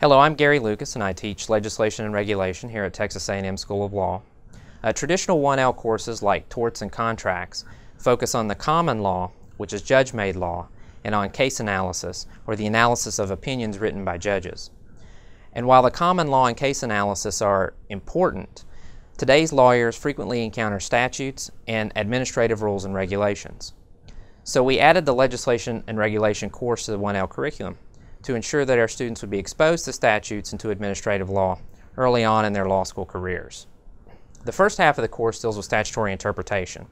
Hello, I'm Gary Lucas and I teach legislation and regulation here at Texas A&M School of Law. Uh, traditional 1L courses like torts and contracts focus on the common law, which is judge-made law, and on case analysis, or the analysis of opinions written by judges. And while the common law and case analysis are important, today's lawyers frequently encounter statutes and administrative rules and regulations. So we added the legislation and regulation course to the 1L curriculum to ensure that our students would be exposed to statutes and to administrative law early on in their law school careers. The first half of the course deals with statutory interpretation.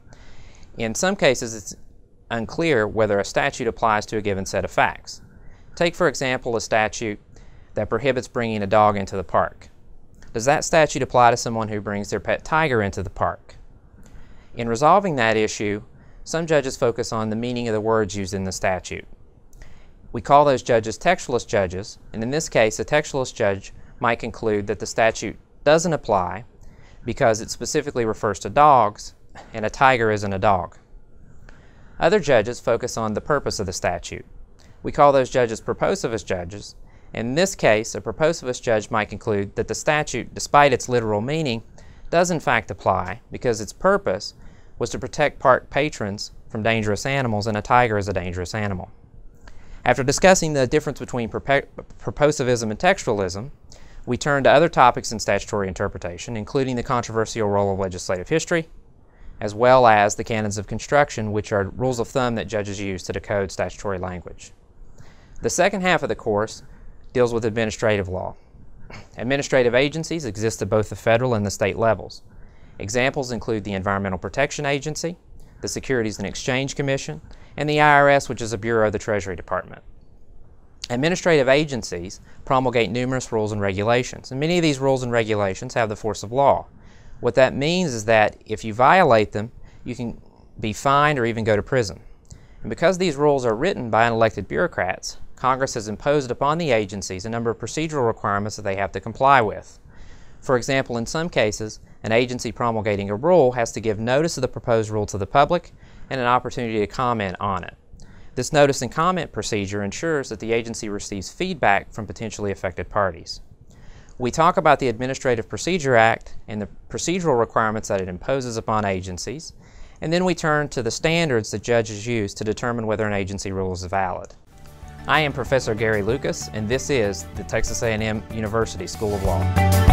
In some cases, it's unclear whether a statute applies to a given set of facts. Take, for example, a statute that prohibits bringing a dog into the park. Does that statute apply to someone who brings their pet tiger into the park? In resolving that issue, some judges focus on the meaning of the words used in the statute. We call those judges textualist judges, and in this case, a textualist judge might conclude that the statute doesn't apply because it specifically refers to dogs and a tiger isn't a dog. Other judges focus on the purpose of the statute. We call those judges purposivist judges. In this case, a purposivist judge might conclude that the statute, despite its literal meaning, does in fact apply because its purpose was to protect park patrons from dangerous animals and a tiger is a dangerous animal. After discussing the difference between purposivism and textualism, we turn to other topics in statutory interpretation, including the controversial role of legislative history, as well as the canons of construction, which are rules of thumb that judges use to decode statutory language. The second half of the course deals with administrative law. Administrative agencies exist at both the federal and the state levels. Examples include the Environmental Protection Agency, the Securities and Exchange Commission, and the IRS, which is a bureau of the Treasury Department. Administrative agencies promulgate numerous rules and regulations, and many of these rules and regulations have the force of law. What that means is that if you violate them, you can be fined or even go to prison. And because these rules are written by unelected bureaucrats, Congress has imposed upon the agencies a number of procedural requirements that they have to comply with. For example, in some cases, an agency promulgating a rule has to give notice of the proposed rule to the public and an opportunity to comment on it. This notice and comment procedure ensures that the agency receives feedback from potentially affected parties. We talk about the Administrative Procedure Act and the procedural requirements that it imposes upon agencies, and then we turn to the standards that judges use to determine whether an agency rule is valid. I am Professor Gary Lucas, and this is the Texas A&M University School of Law.